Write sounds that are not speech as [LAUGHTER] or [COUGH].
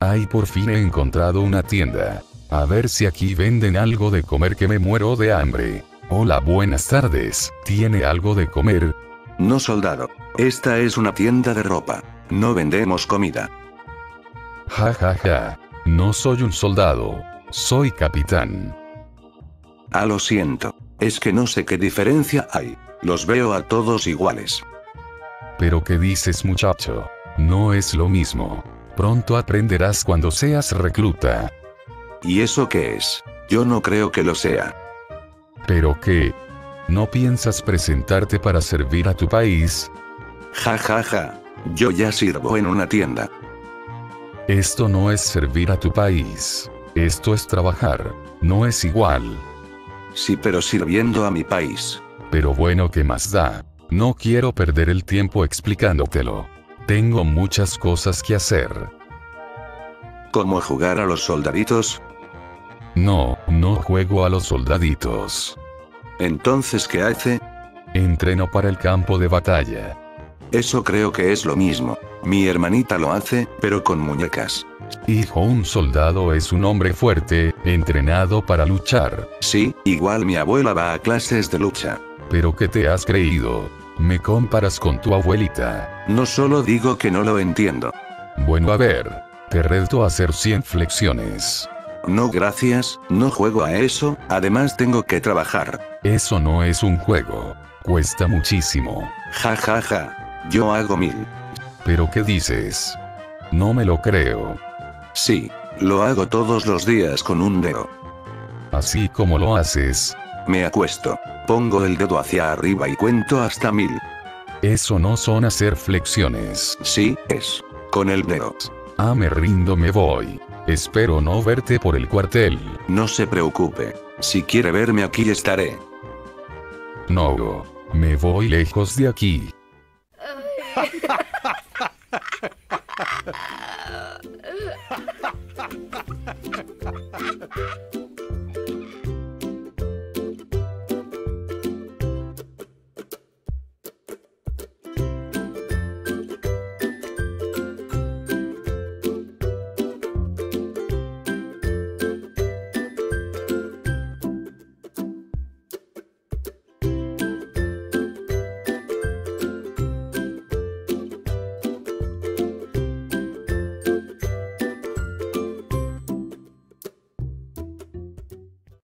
Ay, por fin he encontrado una tienda. A ver si aquí venden algo de comer que me muero de hambre. Hola, buenas tardes. ¿Tiene algo de comer? No soldado. Esta es una tienda de ropa. No vendemos comida. Ja ja ja. No soy un soldado. Soy capitán. Ah, lo siento. Es que no sé qué diferencia hay. Los veo a todos iguales. Pero ¿qué dices muchacho? No es lo mismo. Pronto aprenderás cuando seas recluta. ¿Y eso qué es? Yo no creo que lo sea. ¿Pero qué? ¿No piensas presentarte para servir a tu país? Ja ja ja. Yo ya sirvo en una tienda. Esto no es servir a tu país. Esto es trabajar. No es igual. Sí, pero sirviendo a mi país. Pero bueno, ¿qué más da? No quiero perder el tiempo explicándotelo. Tengo muchas cosas que hacer. ¿Cómo jugar a los soldaditos? No, no juego a los soldaditos. Entonces, ¿qué hace? Entreno para el campo de batalla. Eso creo que es lo mismo. Mi hermanita lo hace, pero con muñecas. Hijo, un soldado es un hombre fuerte, entrenado para luchar. Sí, igual mi abuela va a clases de lucha. Pero ¿qué te has creído? Me comparas con tu abuelita. No solo digo que no lo entiendo. Bueno, a ver. Te reto a hacer 100 flexiones. No gracias, no juego a eso, además tengo que trabajar. Eso no es un juego. Cuesta muchísimo. Ja ja ja. Yo hago mil. ¿Pero qué dices? No me lo creo. Sí, lo hago todos los días con un dedo. Así como lo haces. Me acuesto, pongo el dedo hacia arriba y cuento hasta mil. Eso no son hacer flexiones. Sí, es. Con el dedo. Ah, me rindo, me voy. Espero no verte por el cuartel. No se preocupe. Si quiere verme aquí estaré. No. Me voy lejos de aquí. [LAUGHS]